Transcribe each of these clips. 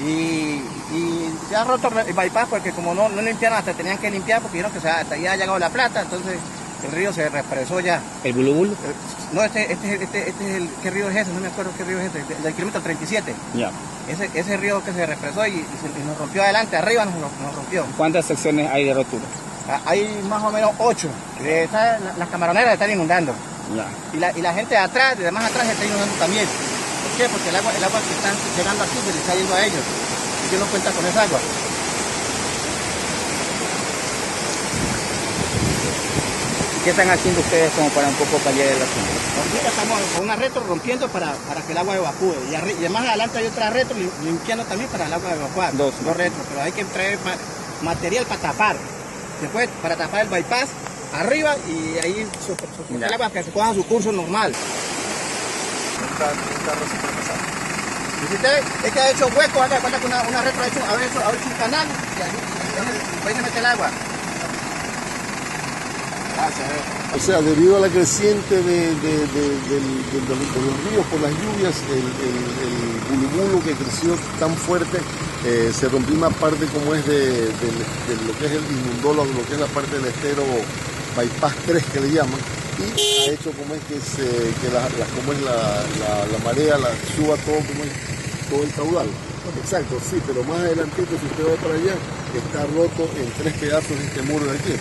Y, y se ha roto el bypass porque como no, no limpiaron, hasta tenían que limpiar porque vieron que se, hasta ha llegado la plata, entonces el río se represó ya. ¿El bulubulu? Eh, No, este, este, este, este es el, ¿qué río es ese? No me acuerdo qué río es ese, del kilómetro 37. Ya. Ese, ese río que se represó y, y se- y nos rompió adelante, arriba nos, nos rompió. ¿Cuántas secciones hay de rotura? Ah, Hay más o menos ocho. Eh, está- las camaroneras están inundando. Ya. Y la, y la gente de atrás, de más atrás, se está inundando también. ¿Por qué? Porque el agua, el agua que están llegando aquí se les está yendo a ellos. Y ellos no cuentan con esa agua. ¿Qué están haciendo ustedes como para un poco paliar el asunto? Ahorita estamos con una retro rompiendo para, para que el agua evacúe. Y, arri- y más adelante hay otra retro lim- limpiando también para el agua evacuar. Dos. Dos retros, pero hay que traer ma- material para tapar. Después, para tapar el bypass, arriba y ahí su, su- el agua que se coja su curso normal. Y si usted es que ha hecho hueco, haga cuenta que una, una retro ha hecho, ha hecho, ha hecho un canal y ahí, se mete el agua. Se ve. O sea, debido a la creciente de, de- de- de los de los ríos por las lluvias, el, el, el bulubulu que creció tan fuerte, eh, se rompió una parte como es de, lo que es el inundó lo, lo que es la parte del estero bypass 3 que le llaman, ha hecho como es que, se, que la, como es la, la- marea la suba todo como es todo el caudal. Exacto, sí, pero más adelantito, si usted va para allá, está roto en tres pedazos este muro de aquí.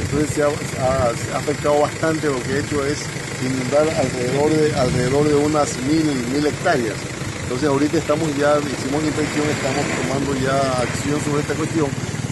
Entonces se ha, se afectado bastante, lo que ha hecho es inundar alrededor de, alrededor de unas mil, mil hectáreas. Entonces ahorita estamos ya, hicimos la inspección, estamos tomando ya acción sobre esta cuestión.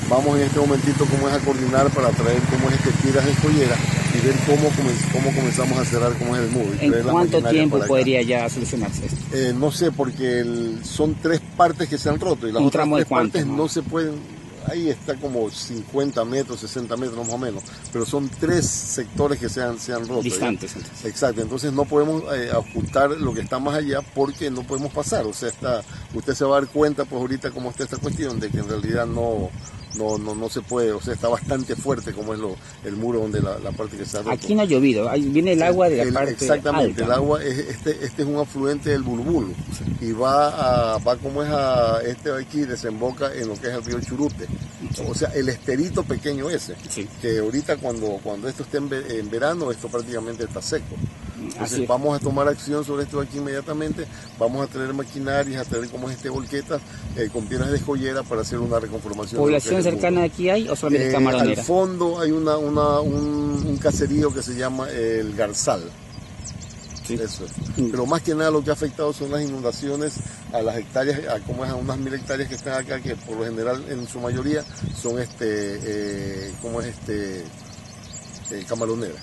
Vamos en este momentito como es a coordinar para traer como es este tiras de escollera y ver cómo, cómo comenzamos a cerrar como es el y ¿En cuánto tiempo podría ya solucionarse esto? Eh, no sé, porque el- son tres partes que se han roto y las ¿Un otras tres cuánto, partes no? no se pueden. Ahí está como 50 metros, 60 metros más o menos, pero son tres sectores que se han, se han roto. Distantes, entonces. Exacto, entonces no podemos eh, ocultar lo que está más allá porque no podemos pasar. O sea, está, usted se va a dar cuenta, pues ahorita como está esta cuestión, de que en realidad no, no, no, no se puede, o sea, está bastante fuerte como es lo, el muro donde la, la parte que se ha roto. Aquí no ha llovido, ahí viene el agua de la El- parte exactamente, alta. el agua es este, este es un afluente del Bulbulu y va a, va como es a este de aquí desemboca en lo que es el río Churute. O sea, el esterito pequeño ese, Sí. que ahorita cuando, cuando esto esté en, en verano, esto prácticamente está seco. Entonces vamos a tomar acción sobre esto aquí inmediatamente, vamos a traer maquinarias, a traer como es este volquetas eh, con piedras de escollera para hacer una reconformación. ¿Población cercana de aquí hay o solamente Eh, camaronera? al fondo hay una, una- un, un caserío que se llama el Garzal. Sí. Eso es. Mm. Pero más que nada lo que ha afectado son las inundaciones a las hectáreas, a como es a unas mil hectáreas que están acá, que por lo general en su mayoría son este, eh, como es este, eh, camaroneras.